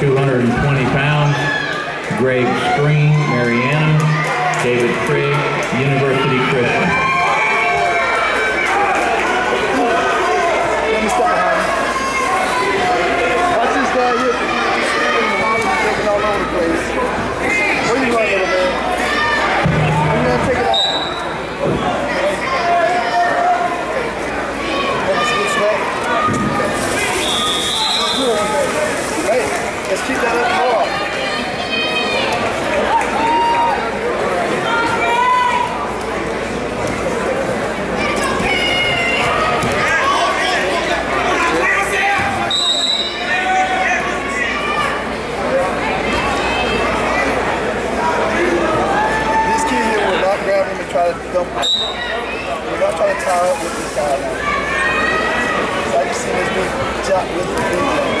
220 pounds. Greg Screen, Mariana, David Craig, University Christian. We're not trying to tie up with this guy now. I just seen this big jock with the big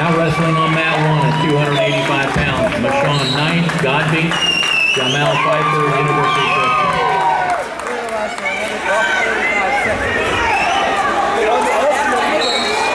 Now wrestling on mat one at 285 pounds, Mashawn Knight, Godby, Jamal Pfeiffer, University